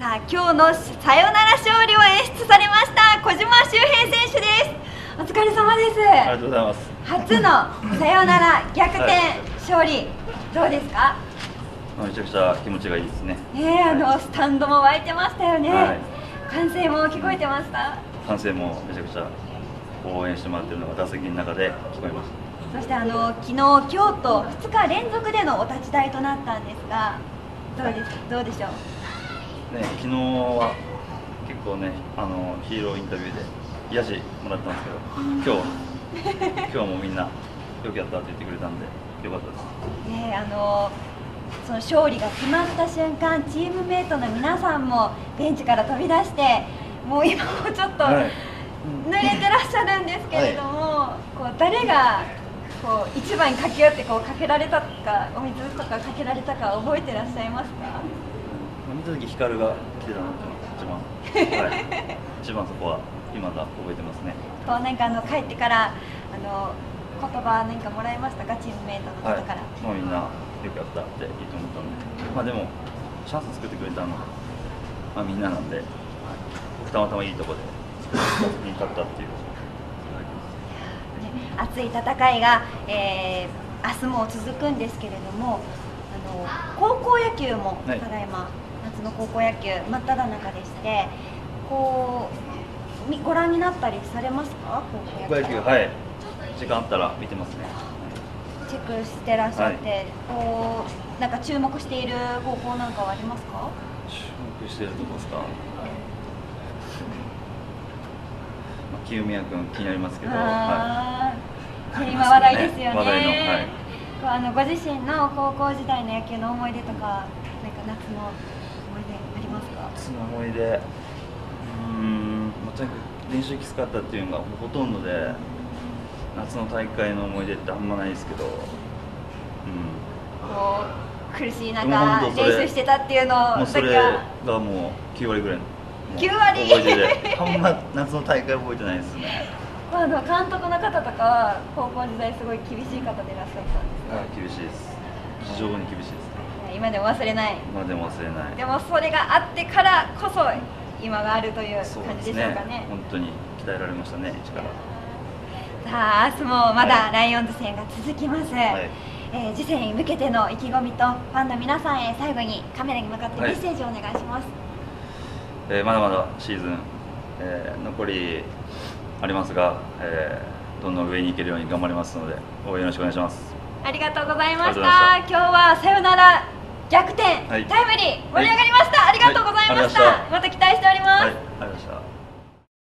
さあ今日のサヨナラ勝利を演出されました小島周平選手です。お疲れ様です。ありがとうございます。初のサヨナラ逆転勝利、どうですか？めちゃくちゃ気持ちがいいですね。ねえあの、スタンドも湧いてましたよね、はい。歓声も聞こえてました？歓声もめちゃくちゃ応援してもらってるのが打席の中で聞こえましそしてあの昨日、今日と2日連続でのお立ち台となったんですがどうですどうでしょう？たね昨日は結構ねあのヒーローインタビューで癒しもらったんですけど今日今日はもうみんなよくやったって言ってくれたんでよかったです。ねえあのその勝利が決まった瞬間チームメートの皆さんもベンチから飛び出してもう今もちょっとはい。濡れてらっしゃるんですけれども、こう誰がこう一番に駆け寄ってこうかけられたかお水とかかけられたか覚えてらっしゃいますか？見た時光が来てたなって一番、はい、一番そこは今だ覚えてますね。こうなんかあの帰ってからあの言葉何かもらいましたかチームメートのはい方から、もうみんなよくやったっていいと思ったんで。まあでもチャンス作ってくれたのは、まあ、みんななんで僕たまたまいいとこでに勝ったっていう。ね熱い戦いが、えー明日も続くんですけれどもあの高校野球もはいただいま、夏の高校野球真っ只中でしてこうみご覧になったりされますか？高校野球。はい。時間あったら見てますね。チェックしてらっしゃって、こうなんか注目している高校なんかはありますか？注目してるとこですか、まあ、清宮君気になりますけど、はあーあり今話題ですよね。話題のはい。あのご自身の高校時代の野球の思い出とかなんか夏の思い出ありますか？い、夏の思い出？うーん、まあ、とにかく練習きつかったっていうのがほとんどで夏の大会の思い出ってあんまないですけど、うん、こう苦しい中練習してたっていうのだもうそれがもう9割ぐらいのもう9割？覚えててあんま夏の大会覚えてないですね。あの監督の方とかは高校時代すごい厳しい方でいらっしゃったんですはい厳しいです。非常に厳しいです。ねね今でも忘れない。まあでも忘れない。でもそれがあってからこそ今があるという感じでしょうかね。本当に鍛えられましたね一から。さあ明日もまだはい。ライオンズ戦が続きます、はい。えー次戦に向けての意気込みとファンの皆さんへ最後にカメラに向かってメッセージをお願いします、えーまだまだシーズン、えー残りありますが、えーどんどん上に行けるように頑張りますので応援よろしくお願いします。ありがとうございました。今日はさよなら逆転、はい、タイムリー盛り上がりました、はい、ありがとうございました、ま,した。また期待しております、